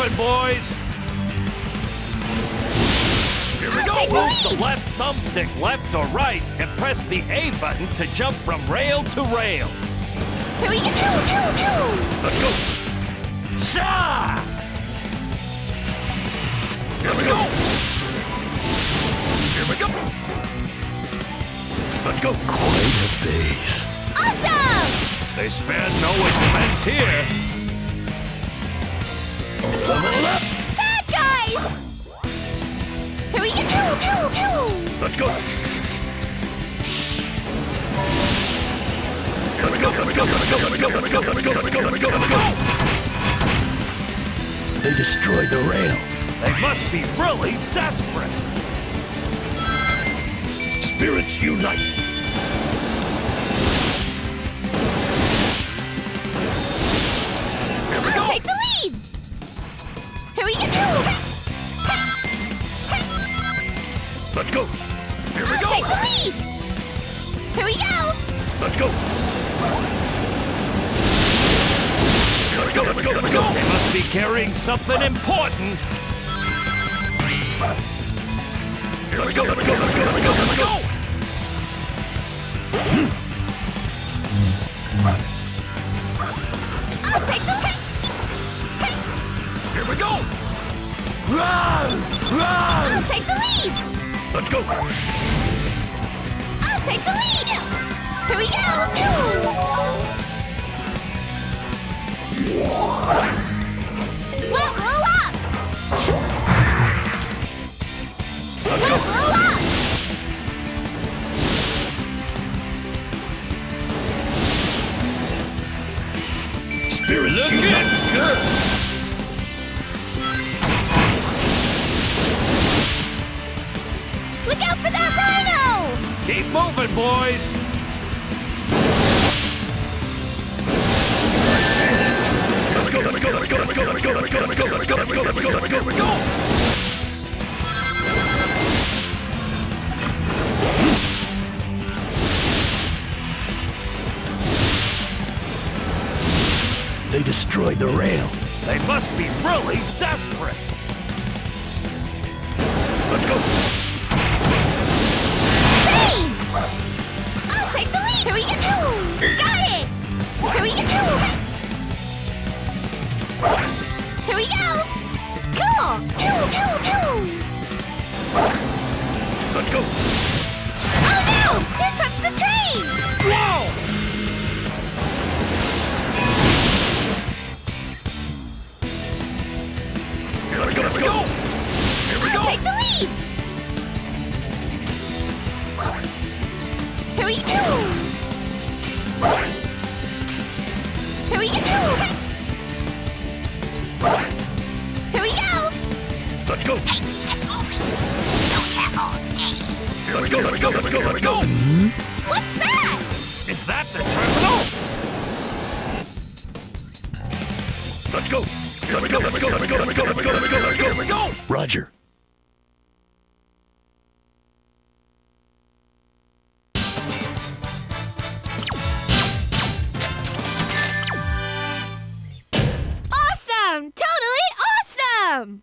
moving, boys. Here we go. Move the left thumbstick left or right and press the A button to jump from rail to rail. Here we go. Let's go. Sha! Here we go. Here we go. Let's go. Quite a base. Awesome. They spared no expense here. We go. Come, go, coming, go, come, go, let me go, come, go, come, go, let me go, let me go, let me go. They destroyed the rail. They must be really desperate. Spirits unite. Here we get? Let's go. Wait for me! Here we go! Let's go! Let's go, let's go, let's go! They must be carrying something important! Here we go, let's go, let's go, let's go, let's go! I'll take the lead! Here we go! Run! Run! I'll take the lead! Let's go! I'll take the lead. Here we go. Well, roll up. Let's roll up. Spirits unite. Good. Look Here we go. They destroyed the rail. They must be really desperate. Let's go. Let's go. Oh no! Here comes the train. Whoa! Here we go. Here we go. Here we go. take the lead. Here we go. Roger. Awesome! Totally awesome!